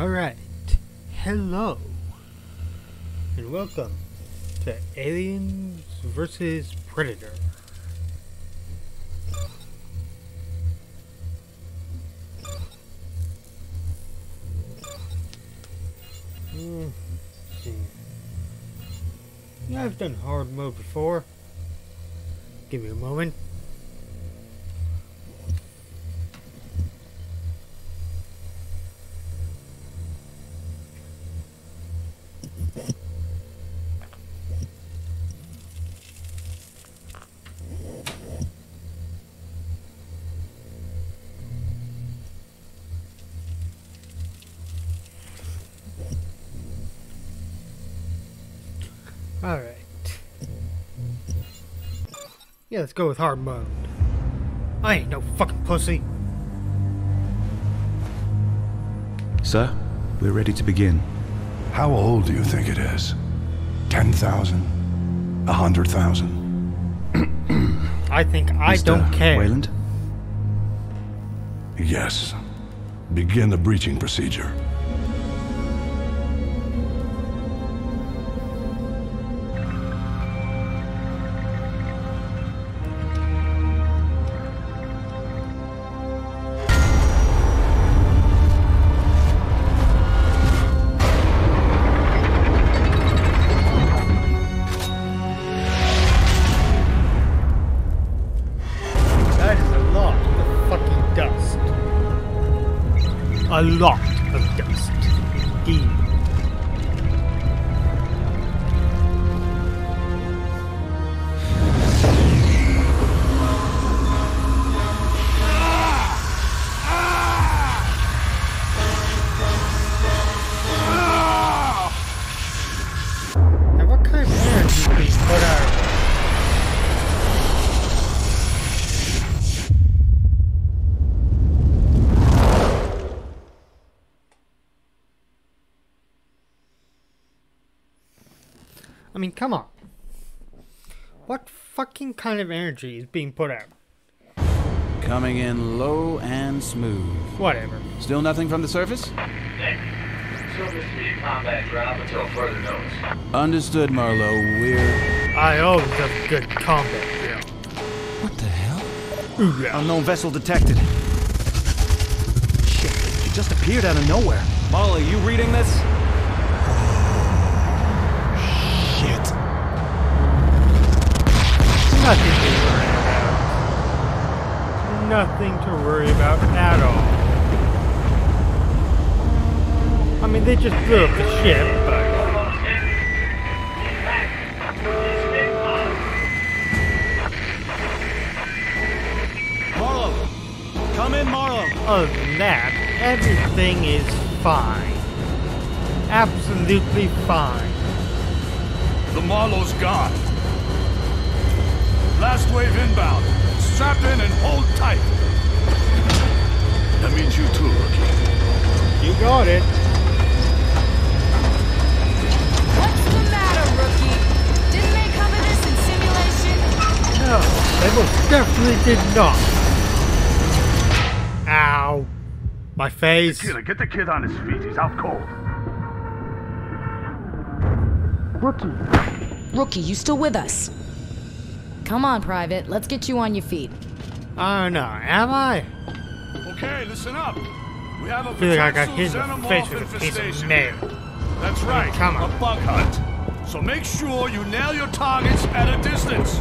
Alright, hello, and welcome to Aliens vs. Predator. Hmm, see. I've done hard mode before. Give me a moment. Yeah, let's go with hard mode. I ain't no fucking pussy. Sir, we're ready to begin. How old do you think it is? 10,000? A 100,000? I think I Mr. don't care. Weyland? Yes. Begin the breaching procedure. A lot of dust. Indeed. I mean, come on. What fucking kind of energy is being put out? Coming in low and smooth. Whatever. Still nothing from the surface? Surface to combat drop until further notice. Understood, Marlow. We're. I always have good combat drill. What the hell? Ooh, yeah. Unknown vessel detected. Shit, it just appeared out of nowhere. Molly, you reading this? Nothing to worry about. Nothing to worry about at all. I mean, they just blew up the ship, but Marlow! Come in, Marlow! other than that, everything is fine. Absolutely fine. The Marlow's gone. Last wave inbound. Strap in and hold tight. That means you too, Rookie. You got it. What's the matter, rookie? Didn't they cover this in simulation? No, they most definitely did not. Ow. My face. Killer, get the kid on his feet. He's out cold. Rookie. Rookie, you still with us? Come on, Private. Let's get you on your feet. Oh, I don't know, am I? Okay, listen up. We have a I feel like I got hit in the face xenomorph with a piece of infestation here. That's right. come on. A bug hunt. So make sure you nail your targets at a distance.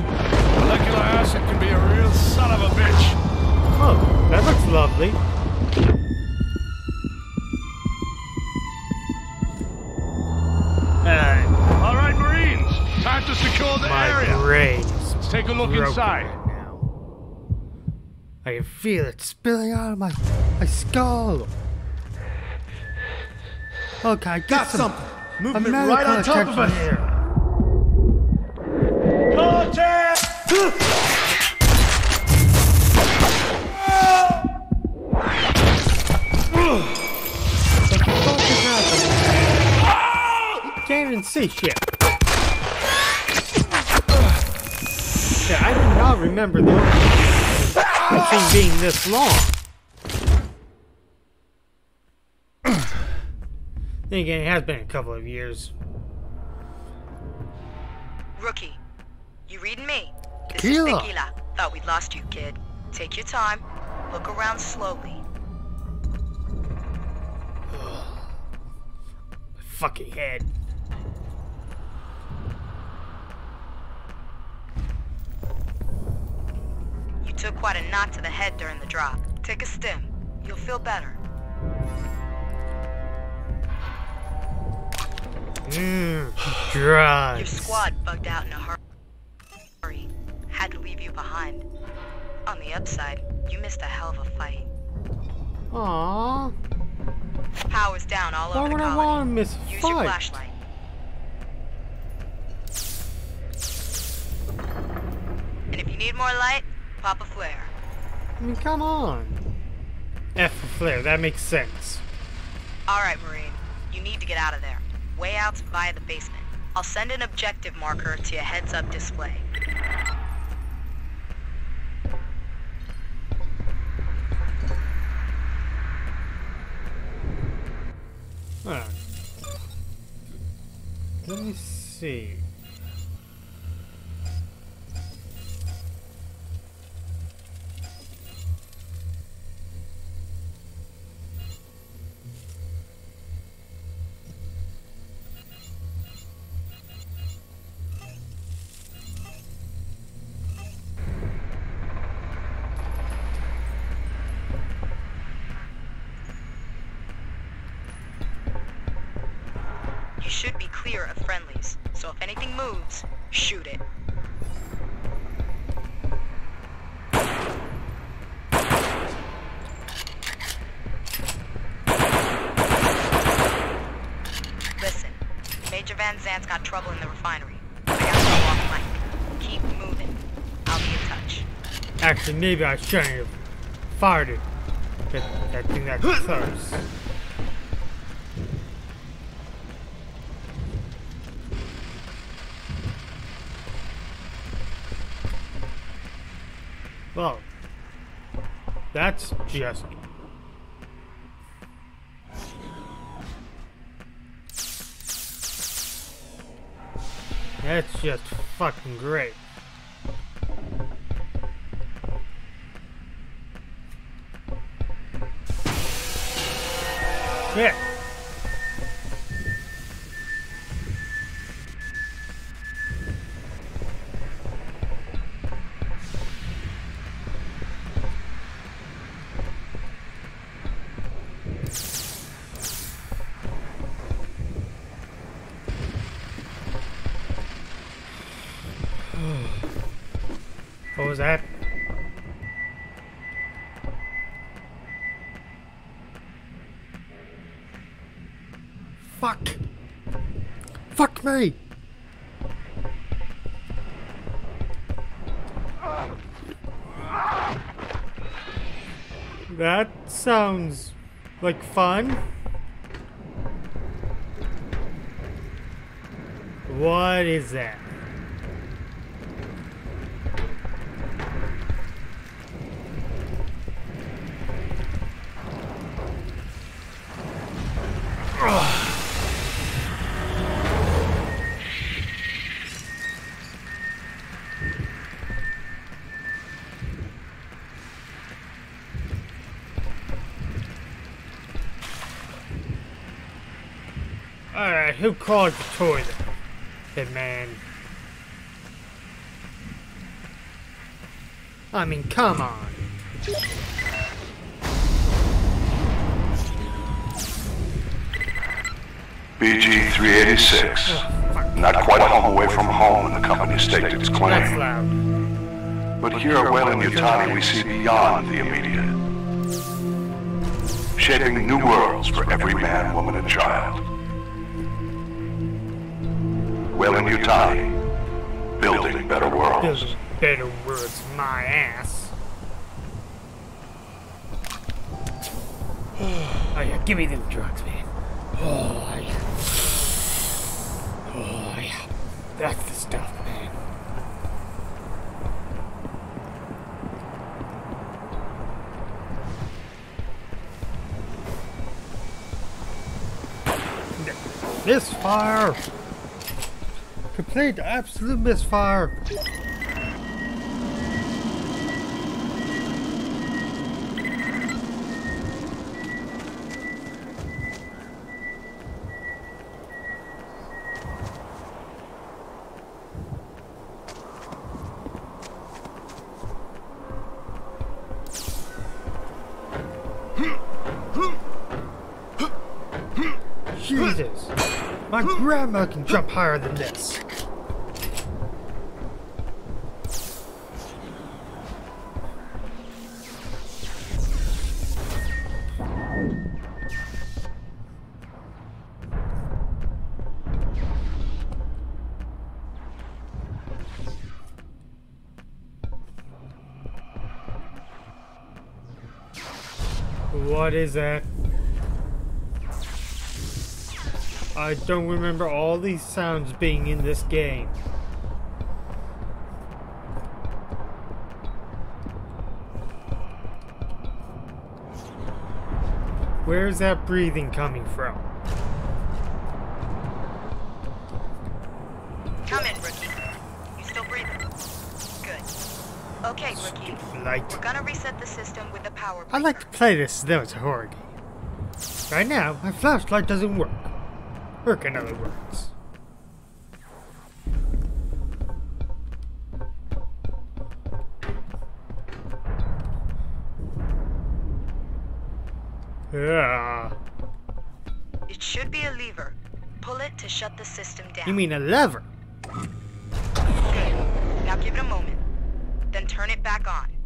Molecular acid can be a real son of a bitch. Oh, that looks lovely. And All right, Marines. Time to secure the my area. brain Let's take a look inside. I can feel it spilling out of my my skull. Okay, I got some something. Movement right on top of us. here. What the fuck is happening? Can't even see shit. Remember the the thing being this long. Then again, it has been a couple of years. Rookie, you reading me? This Tequila. is Tequila. Thought we'd lost you, kid. Take your time. Look around slowly. Fucking head. You took quite a knock to the head during the drop. Take a stim. You'll feel better. Mmm, Your squad bugged out in a hurry. Had to leave you behind. On the upside, you missed a hell of a fight. Aww. Power's down all Why over the would I want to miss a Use your flashlight. And if you need more light, pop a flare. I mean, come on. F for flare, that makes sense. Alright, Marine. You need to get out of there. Way out's via the basement. I'll send an objective marker to your heads-up display. Alright. Let me see. Should be clear of friendlies, so if anything moves, shoot it. Listen, Major Van Zandt's got trouble in the refinery. I gotta go off flank. Keep moving. I'll be in touch. Actually, maybe I shouldn't have fired it. That, that thing that close. Well, that's just That's just fucking great. What was that? Fuck. Fuck me. That sounds like fun. What is that? Who called the toilet? The man. I mean, come on. BG 386. Not quite a home away from home in the company staked its claim. loud. But here at Weyland-Yutani, we see beyond the immediate. Shaping new worlds for every man, woman, and child. Weyland-Yutani. Building better worlds. Those better words, my ass. Oh yeah, give me them drugs, man. Oh yeah. Oh yeah. That's the stuff, man. Misfire! Complete absolute misfire! Jesus! My grandma can jump higher than this! What is that? I don't remember all these sounds being in this game. Where's that breathing coming from? Come in, rookie. You still breathing? Good. Okay, rookie. Light. We're gonna reset the system with the power I like to play this as though it's a horror game. Right now, my flashlight doesn't work. Work in other words. Yeah. It should be a lever. Pull it to shut the system down. You mean a lever? Good. Now give it a moment. Then turn it back on.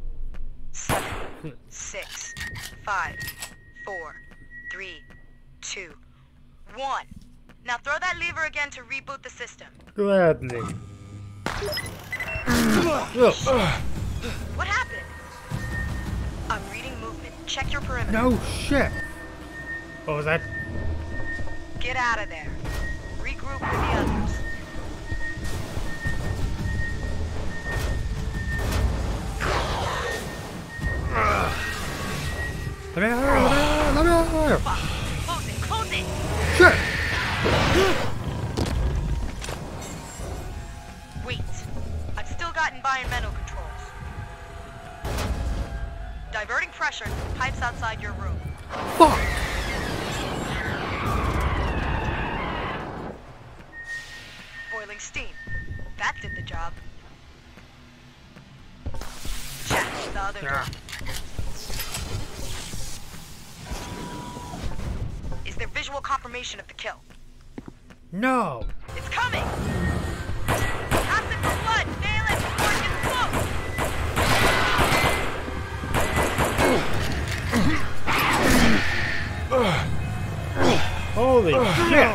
Six, five, four, three, two, one. Now throw that lever again to reboot the system. Gladly. What happened? I'm reading movement. Check your perimeter. No shit. What was that? Get out of there. Regroup with the others. Let me out! Let me out! Let me out! Fuck. Close it. Close it. Shit! Wait. I've still got environmental controls. Diverting pressure to pipes outside your room. Fuck! Boiling steam. That did the job. Check the other door. Yeah. Is confirmation of the kill? No! It's coming! Acid for blood! Nail it before it gets close! Holy shit!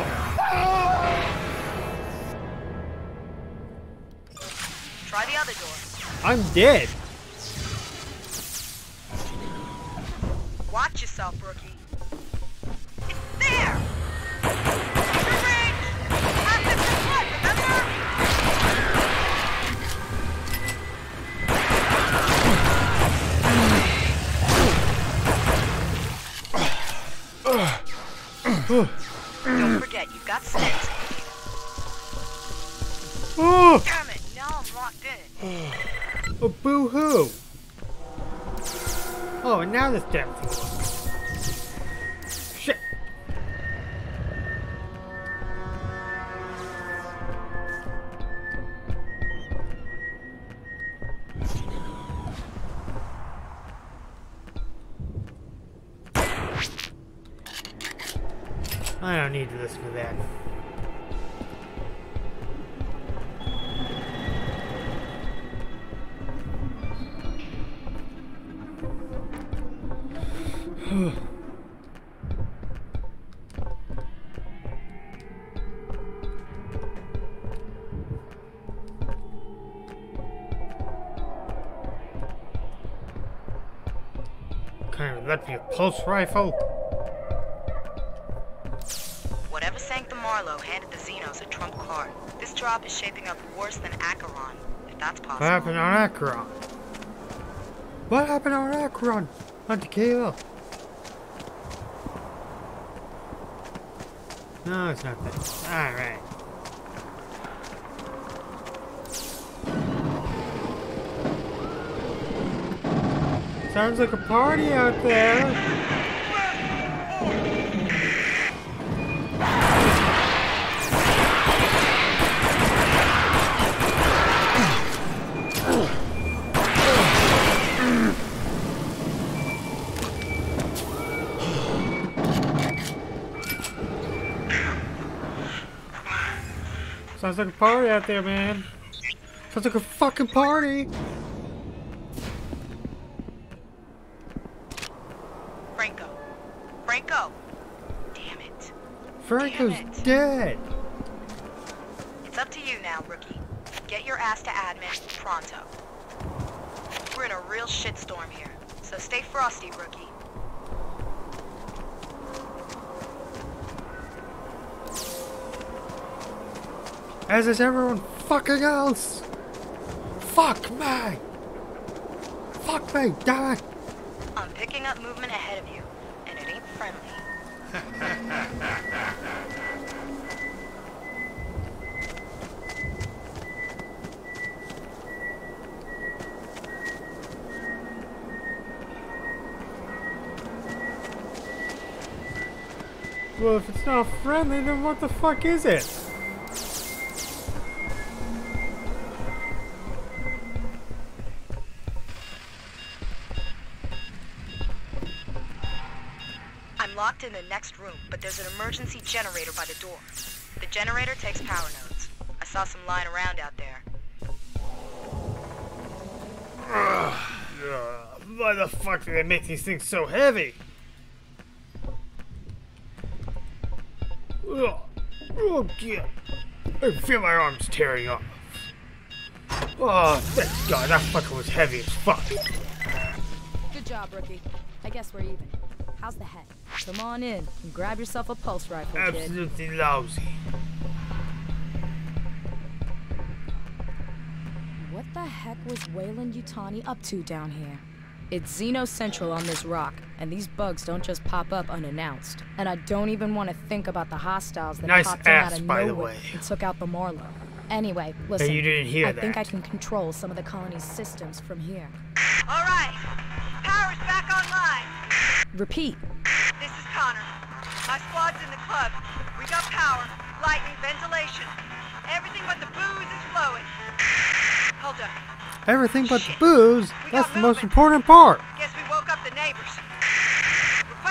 Try the other door. I'm dead! Watch yourself, rookie. Don't forget, you've got snakes. Oh! Damn it, now I'm locked in. Oh, boo-hoo! Oh, and now this damn thing Let me a pulse rifle. Whatever sank the Marlow handed the Xenos a trump card. This drop is shaping up worse than Acheron, if that's possible. What happened on Acheron? What happened on Acheron? On Tequila? No, it's not that. Alright. Sounds like a party out there. Sounds like a party out there, man. Sounds like a fucking party. Franco. Franco. Damn it. Franco's dead. It's up to you now, rookie. Get your ass to admin pronto. We're in a real shitstorm here, so stay frosty, rookie. As is everyone fucking else. Fuck me. Fuck me, damn it. I'm picking up movement ahead of you, and it ain't friendly. Well, if it's not friendly, then what the fuck is it? I'm locked in the next room, but there's an emergency generator by the door. The generator takes power nodes. I saw some lying around out there. Uh, why the fuck do they make these things so heavy? Ugh. Oh, dear. I feel my arms tearing off. Oh, thank God, that fucker was heavy as fuck. Good job, rookie. I guess we're even. How's the head? Come on in and grab yourself a pulse rifle, kid. Absolutely lousy. What the heck was Weyland-Yutani up to down here? It's Xeno Central on this rock, and these bugs don't just pop up unannounced. And I don't even want to think about the hostiles that Nice popped in out of by the nowhere way. and took out the Marlow. Anyway, listen. you didn't hear I think I can control some of the colony's systems from here. All right, power's back online. Repeat. This is Connor. My squad's in the club. We got power, lightning, ventilation. Everything but the booze is flowing. Hold up. Everything but the booze, that's the most important part. Guess we woke up the neighbors.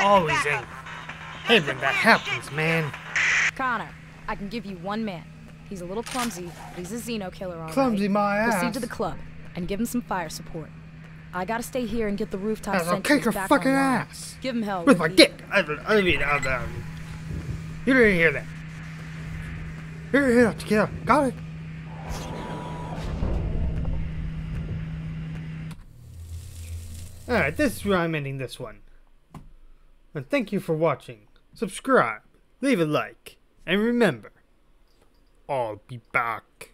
Always backup. ain't. There's Hey, when that happens, shit man. Connor, I can give you one man. He's a little clumsy, but he's a Xeno killer, all right. Clumsy my ass. Proceed to the club and give him some fire support. I gotta stay here and get the rooftop I'll sentries kick your back fucking online. ass. Give him hell. With my dick. I, I mean, I, I, um, you didn't hear that. You didn't hear that. Got it? Alright, this is where I'm ending this one. And thank you for watching. Subscribe, leave a like, and remember, I'll be back.